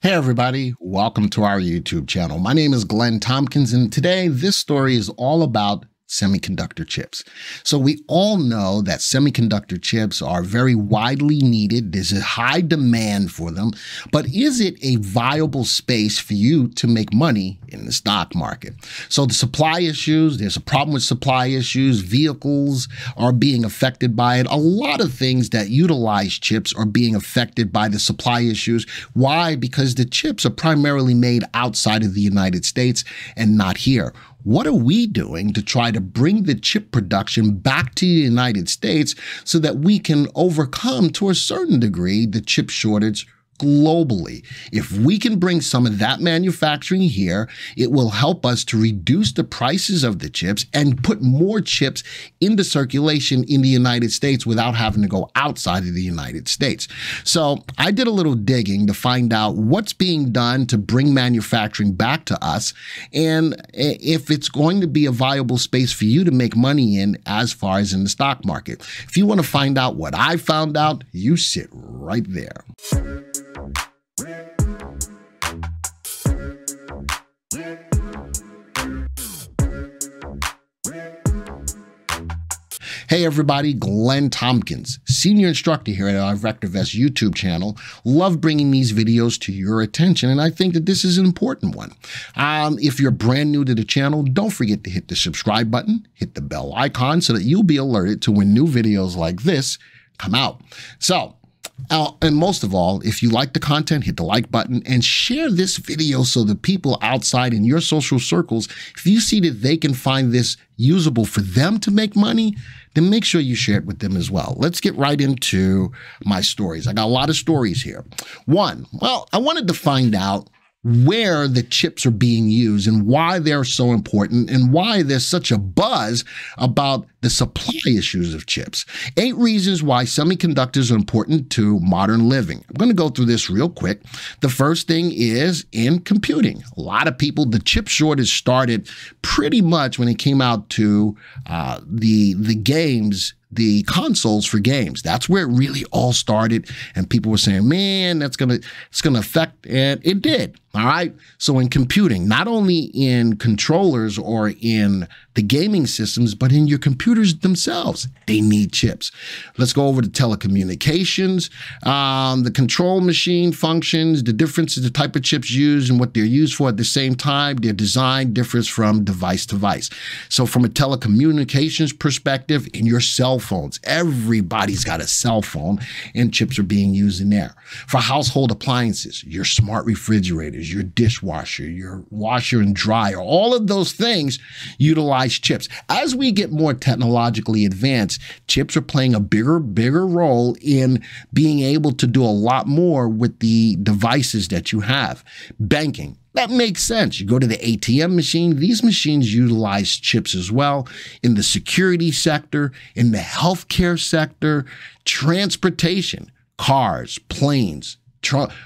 Hey, everybody, welcome to our YouTube channel. My name is Glenn Tompkins, and today this story is all about semiconductor chips. So we all know that semiconductor chips are very widely needed. There's a high demand for them, but is it a viable space for you to make money in the stock market? So the supply issues, there's a problem with supply issues. Vehicles are being affected by it. A lot of things that utilize chips are being affected by the supply issues. Why? Because the chips are primarily made outside of the United States and not here. What are we doing to try to bring the chip production back to the United States so that we can overcome, to a certain degree, the chip shortage globally. If we can bring some of that manufacturing here, it will help us to reduce the prices of the chips and put more chips into circulation in the United States without having to go outside of the United States. So I did a little digging to find out what's being done to bring manufacturing back to us and if it's going to be a viable space for you to make money in as far as in the stock market. If you want to find out what I found out, you sit right there. Hey everybody, Glenn Tompkins, senior instructor here at our VectorVest YouTube channel. Love bringing these videos to your attention, and I think that this is an important one. Um, if you're brand new to the channel, don't forget to hit the subscribe button, hit the bell icon so that you'll be alerted to when new videos like this come out. So, and most of all, if you like the content, hit the like button and share this video so the people outside in your social circles, if you see that they can find this usable for them to make money, then make sure you share it with them as well. Let's get right into my stories. I got a lot of stories here. One, well, I wanted to find out where the chips are being used and why they're so important and why there's such a buzz about the supply issues of chips. Eight reasons why semiconductors are important to modern living. I'm going to go through this real quick. The first thing is in computing. A lot of people, the chip shortage started pretty much when it came out to uh, the the games the consoles for games. That's where it really all started. And people were saying, man, that's going to, it's to affect, and it did. All right. So in computing, not only in controllers or in the gaming systems, but in your computers themselves, they need chips. Let's go over to telecommunications, um, the control machine functions, the differences, the type of chips used and what they're used for at the same time. Their design differs from device to device. So from a telecommunications perspective, in your cell phones, everybody's got a cell phone and chips are being used in there. For household appliances, your smart refrigerators, your dishwasher, your washer and dryer, all of those things utilize chips. As we get more technologically advanced, chips are playing a bigger, bigger role in being able to do a lot more with the devices that you have. Banking, that makes sense. You go to the ATM machine, these machines utilize chips as well in the security sector, in the healthcare sector, transportation, cars, planes,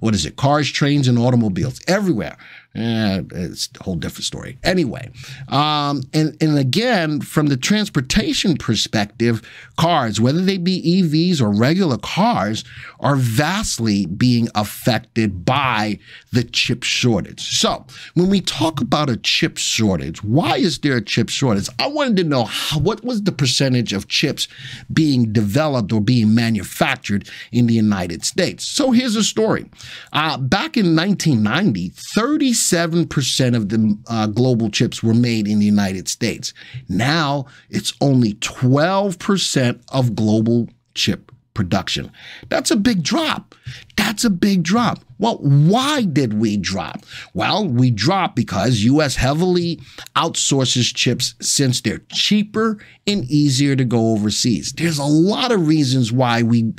what is it? Cars, trains, and automobiles everywhere. Eh, it's a whole different story. Anyway, um, and, and again, from the transportation perspective, cars, whether they be EVs or regular cars, are vastly being affected by the chip shortage. So, when we talk about a chip shortage, why is there a chip shortage? I wanted to know how, what was the percentage of chips being developed or being manufactured in the United States. So, here's a story. Uh, back in 1990, 30 7% of the uh, global chips were made in the United States. Now it's only 12% of global chip production. That's a big drop. That's a big drop. Well, why did we drop? Well, we dropped because US heavily outsources chips since they're cheaper and easier to go overseas. There's a lot of reasons why we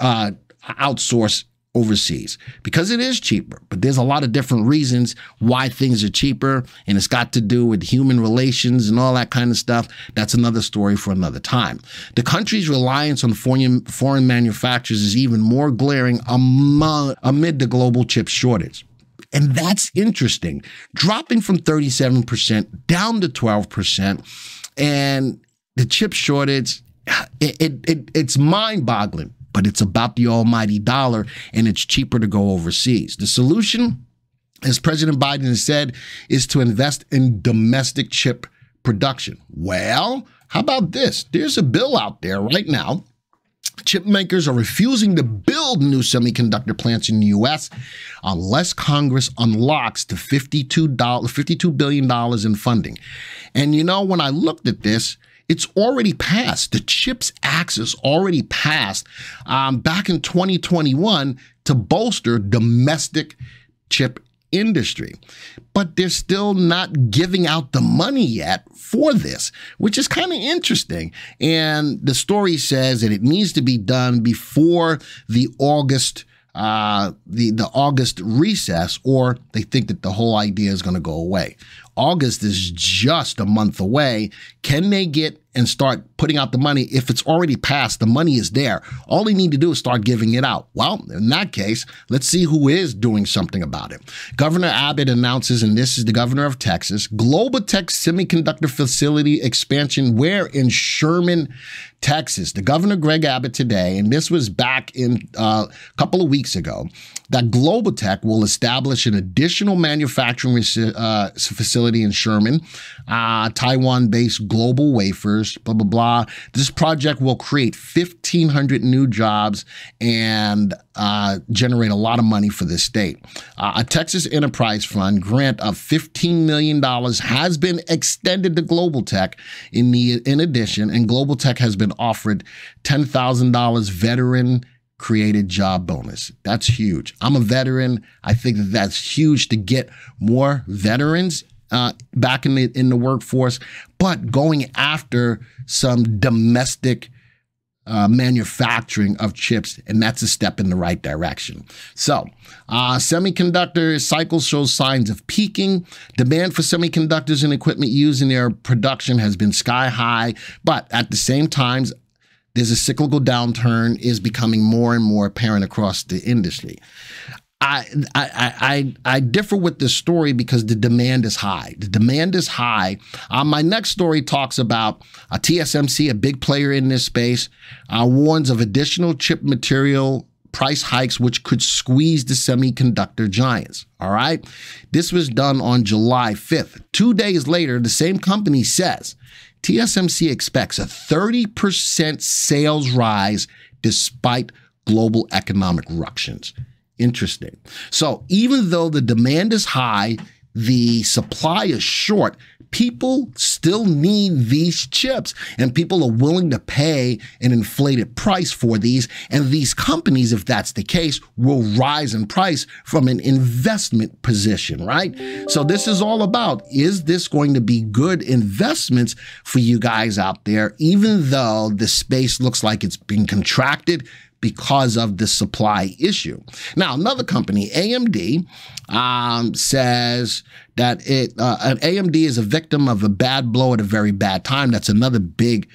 uh, outsource overseas because it is cheaper. But there's a lot of different reasons why things are cheaper, and it's got to do with human relations and all that kind of stuff. That's another story for another time. The country's reliance on foreign, foreign manufacturers is even more glaring among, amid the global chip shortage. And that's interesting, dropping from 37% down to 12%. And the chip shortage, it, it, it it's mind boggling but it's about the almighty dollar and it's cheaper to go overseas. The solution, as President Biden said, is to invest in domestic chip production. Well, how about this? There's a bill out there right now Chip makers are refusing to build new semiconductor plants in the U.S. unless Congress unlocks the $52, $52 billion in funding. And you know, when I looked at this, it's already passed. The CHIPS Act is already passed um, back in 2021 to bolster domestic chip industry. But they're still not giving out the money yet for this, which is kind of interesting. And the story says that it needs to be done before the August uh, the the August recess, or they think that the whole idea is going to go away. August is just a month away. Can they get and start putting out the money? If it's already passed, the money is there. All they need to do is start giving it out. Well, in that case, let's see who is doing something about it. Governor Abbott announces, and this is the governor of Texas, GlobiTech Semiconductor Facility expansion where in Sherman, Texas. The governor, Greg Abbott, today, and this was back in uh, a couple of weeks ago, that GlobiTech will establish an additional manufacturing uh, facility in Sherman, uh, Taiwan based Global Wafers, blah, blah, blah. This project will create 1,500 new jobs and uh, generate a lot of money for the state. Uh, a Texas Enterprise Fund grant of $15 million has been extended to GlobiTech in, the, in addition, and GlobiTech has been offered $10,000 veteran created job bonus. That's huge. I'm a veteran. I think that that's huge to get more veterans uh, back in the in the workforce, but going after some domestic uh, manufacturing of chips, and that's a step in the right direction. So, uh, semiconductor cycle shows signs of peaking. Demand for semiconductors and equipment used in their production has been sky high, but at the same time, there's a cyclical downturn is becoming more and more apparent across the industry. I, I, I, I differ with this story because the demand is high. The demand is high. Uh, my next story talks about a TSMC, a big player in this space, uh, warns of additional chip material price hikes, which could squeeze the semiconductor giants. All right. This was done on July 5th. Two days later, the same company says TSMC expects a 30% sales rise despite global economic ructions. Interesting. So even though the demand is high, the supply is short, people still need these chips and people are willing to pay an inflated price for these. And these companies, if that's the case, will rise in price from an investment position, right? So this is all about, is this going to be good investments for you guys out there, even though the space looks like it's being contracted because of the supply issue. Now, another company, AMD, um, says that it uh, an AMD is a victim of a bad blow at a very bad time. That's another big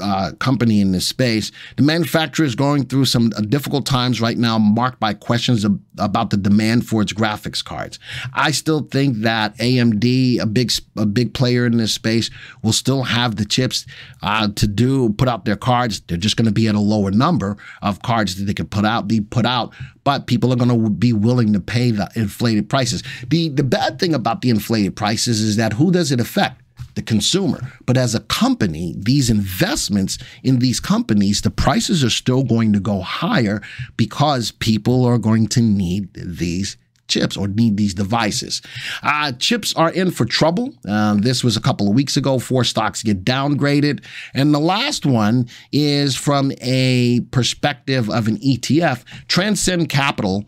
uh, company in this space. The manufacturer is going through some uh, difficult times right now, marked by questions of, about the demand for its graphics cards. I still think that AMD, a big a big player in this space, will still have the chips uh, to do put out their cards. They're just going to be at a lower number of cards that they could put out be put out but people are going to be willing to pay the inflated prices. The the bad thing about the inflated prices is that who does it affect? The consumer. But as a company, these investments in these companies, the prices are still going to go higher because people are going to need these chips or need these devices. Uh, chips are in for trouble. Uh, this was a couple of weeks ago. Four stocks get downgraded. And the last one is from a perspective of an ETF. Transcend Capital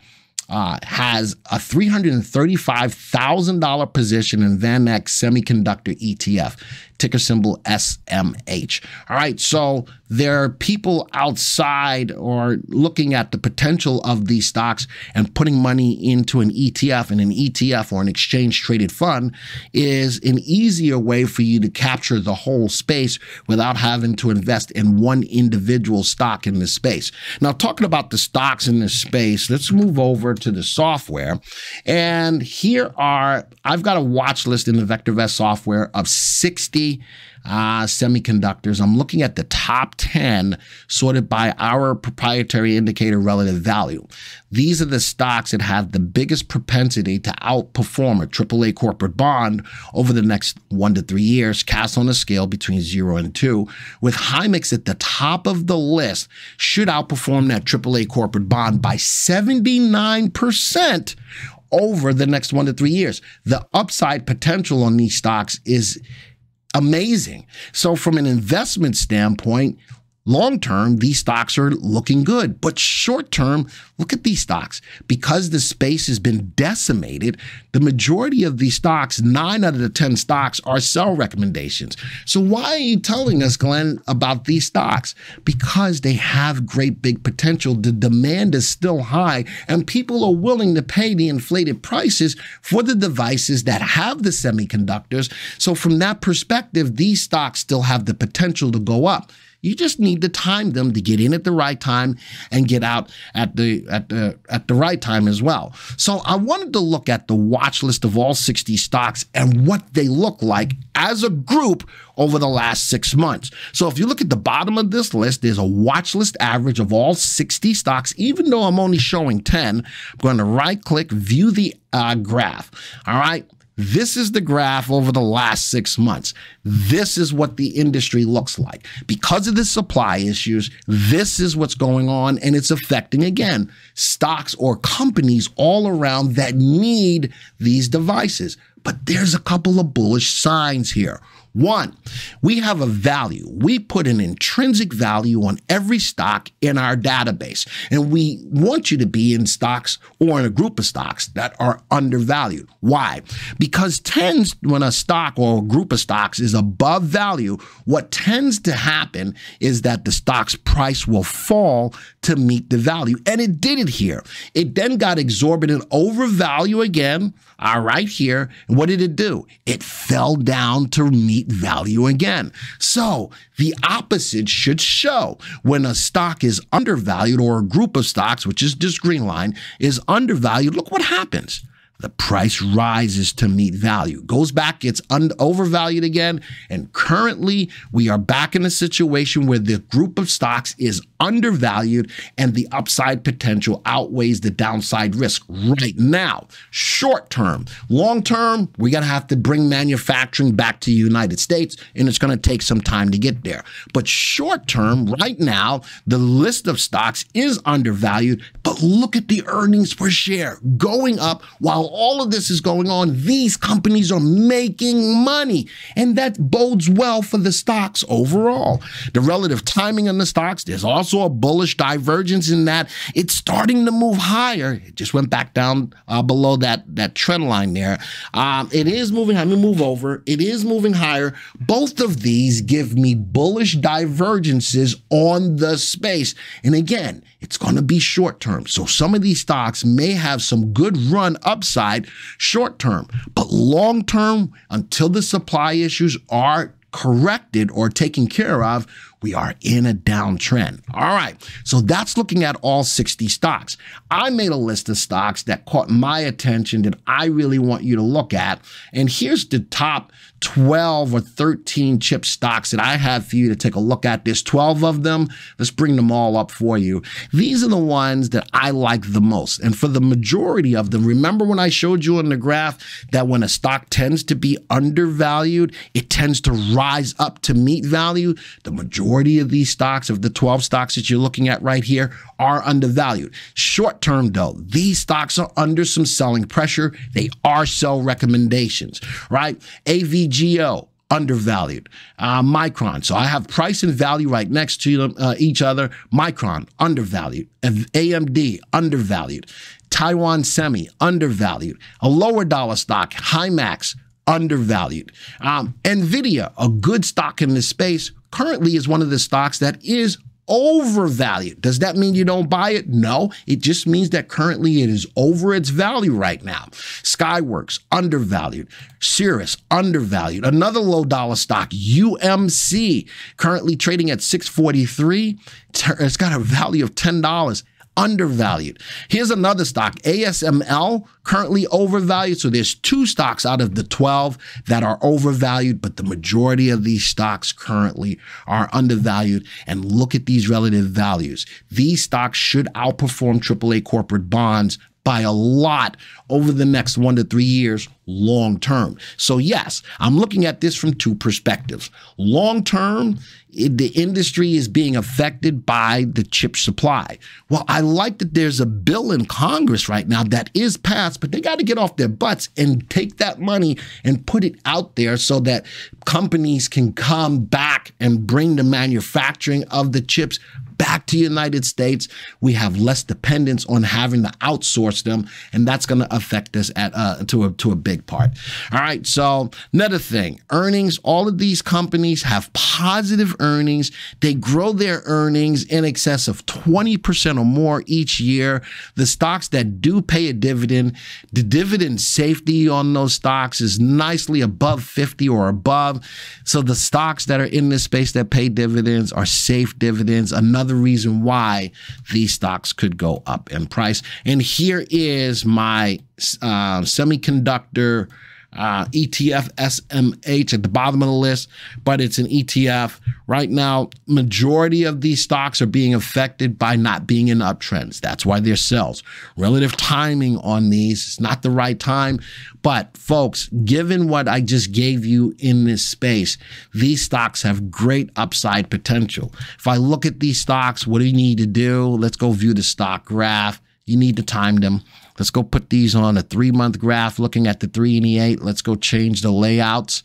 uh, has a $335,000 position in VanEck Semiconductor ETF, ticker symbol SMH. All right, so there are people outside or looking at the potential of these stocks and putting money into an ETF, and an ETF or an exchange traded fund is an easier way for you to capture the whole space without having to invest in one individual stock in this space. Now, talking about the stocks in this space, let's move over to the software. And here are, I've got a watch list in the VectorVest software of 60 uh, semiconductors. I'm looking at the top 10 sorted by our proprietary indicator relative value. These are the stocks that have the biggest propensity to outperform a AAA corporate bond over the next one to three years, cast on a scale between zero and two, with Himax at the top of the list, should outperform that AAA corporate bond by 79% over the next one to three years. The upside potential on these stocks is amazing. So, from an investment standpoint, Long term, these stocks are looking good. But short term, look at these stocks. Because the space has been decimated, the majority of these stocks, nine out of the 10 stocks, are sell recommendations. So why are you telling us, Glenn, about these stocks? Because they have great big potential. The demand is still high, and people are willing to pay the inflated prices for the devices that have the semiconductors. So from that perspective, these stocks still have the potential to go up. You just need to time them to get in at the right time and get out at the at the at the right time as well. So I wanted to look at the watch list of all 60 stocks and what they look like as a group over the last six months. So if you look at the bottom of this list, there's a watch list average of all 60 stocks. Even though I'm only showing 10, I'm going to right click, view the uh, graph. All right. This is the graph over the last six months. This is what the industry looks like. Because of the supply issues, this is what's going on, and it's affecting, again, stocks or companies all around that need these devices. But there's a couple of bullish signs here. One, we have a value. We put an intrinsic value on every stock in our database, and we want you to be in stocks or in a group of stocks that are undervalued. Why? Because tends when a stock or a group of stocks is above value, what tends to happen is that the stock's price will fall to meet the value. And it did it here. It then got exorbitant overvalue again, all right, here. And what did it do? It fell down to meet value again. So the opposite should show when a stock is undervalued or a group of stocks, which is this green line, is undervalued. Look what happens the price rises to meet value, goes back, gets overvalued again. And currently, we are back in a situation where the group of stocks is undervalued and the upside potential outweighs the downside risk right now. Short term, long term, we're going to have to bring manufacturing back to the United States, and it's going to take some time to get there. But short term, right now, the list of stocks is undervalued, but look at the earnings per share going up while all of this is going on, these companies are making money. And that bodes well for the stocks overall. The relative timing on the stocks, there's also a bullish divergence in that it's starting to move higher. It just went back down uh, below that, that trend line there. Um, it is moving, let me move over. It is moving higher. Both of these give me bullish divergences on the space. And again, it's to be short term. So some of these stocks may have some good run upside short term, but long term, until the supply issues are corrected or taken care of, we are in a downtrend. All right. So that's looking at all 60 stocks. I made a list of stocks that caught my attention that I really want you to look at. And here's the top 12 or 13 chip stocks that I have for you to take a look at. There's 12 of them. Let's bring them all up for you. These are the ones that I like the most. And for the majority of them, remember when I showed you on the graph that when a stock tends to be undervalued, it tends to rise up to meet value? The majority of these stocks, of the 12 stocks that you're looking at right here, are undervalued. Short term, though, these stocks are under some selling pressure. They are sell recommendations, right? AVGO, undervalued. Uh, Micron. So I have price and value right next to uh, each other. Micron, undervalued. AMD, undervalued. Taiwan Semi, undervalued. A lower dollar stock, Himax, undervalued. Um, Nvidia, a good stock in this space, currently is one of the stocks that is overvalued. Does that mean you don't buy it? No, it just means that currently it is over its value right now. Skyworks, undervalued. Cirrus, undervalued. Another low dollar stock, UMC, currently trading at 643. It's got a value of $10 undervalued. Here's another stock, ASML, currently overvalued. So there's two stocks out of the 12 that are overvalued, but the majority of these stocks currently are undervalued. And look at these relative values. These stocks should outperform AAA corporate bonds by a lot over the next one to three years long term. So, yes, I'm looking at this from two perspectives. Long term, the industry is being affected by the chip supply. Well, I like that there's a bill in Congress right now that is passed, but they got to get off their butts and take that money and put it out there so that companies can come back and bring the manufacturing of the chips back to the United States. We have less dependence on having to outsource them, and that's going to affect us at uh, to a to a big part. All right. So another thing, earnings. All of these companies have positive earnings. They grow their earnings in excess of twenty percent or more each year. The stocks that do pay a dividend, the dividend safety on those stocks is nicely above fifty or above. So the stocks that are in this space that pay dividends are safe dividends. Another reason why these stocks could go up in price. And here is my uh, semiconductor uh, ETF SMH at the bottom of the list, but it's an ETF. Right now, majority of these stocks are being affected by not being in uptrends. That's why they're sells. Relative timing on these is not the right time. But folks, given what I just gave you in this space, these stocks have great upside potential. If I look at these stocks, what do you need to do? Let's go view the stock graph. You need to time them. Let's go put these on a three month graph looking at the three and the eight. Let's go change the layouts.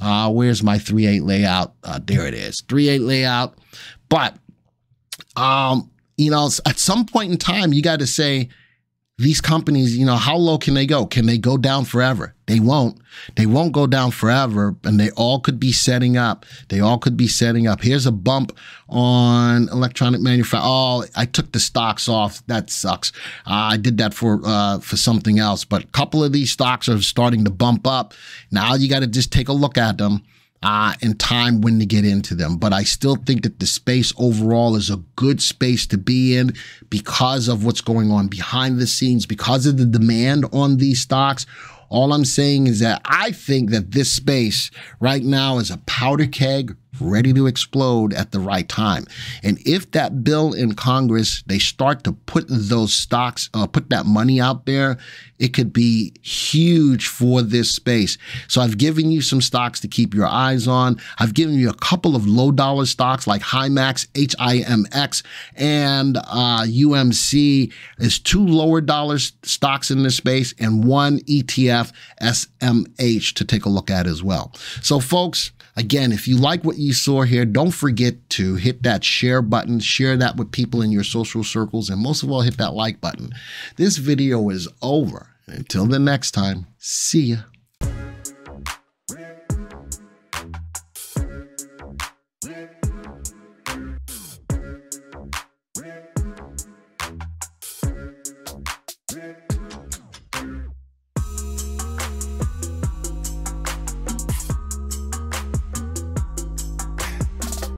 Uh, where's my three eight layout? Uh, there it is, three eight layout. But um, you know, at some point in time, you got to say, these companies, you know, how low can they go? Can they go down forever? They won't. They won't go down forever, and they all could be setting up. They all could be setting up. Here's a bump on electronic manufacturing. Oh, I took the stocks off. That sucks. Uh, I did that for uh, for something else, but a couple of these stocks are starting to bump up. Now you got to just take a look at them uh, and time when to get into them. But I still think that the space overall is a good space to be in because of what's going on behind the scenes, because of the demand on these stocks. All I'm saying is that I think that this space right now is a powder keg ready to explode at the right time. And if that bill in Congress, they start to put those stocks, uh, put that money out there, it could be huge for this space. So I've given you some stocks to keep your eyes on. I've given you a couple of low dollar stocks like HIMAX, H-I-M-X, and uh, UMC is two lower dollar stocks in this space and one ETF, SMH, to take a look at as well. So folks, Again, if you like what you saw here, don't forget to hit that share button, share that with people in your social circles, and most of all, hit that like button. This video is over. Until the next time, see ya.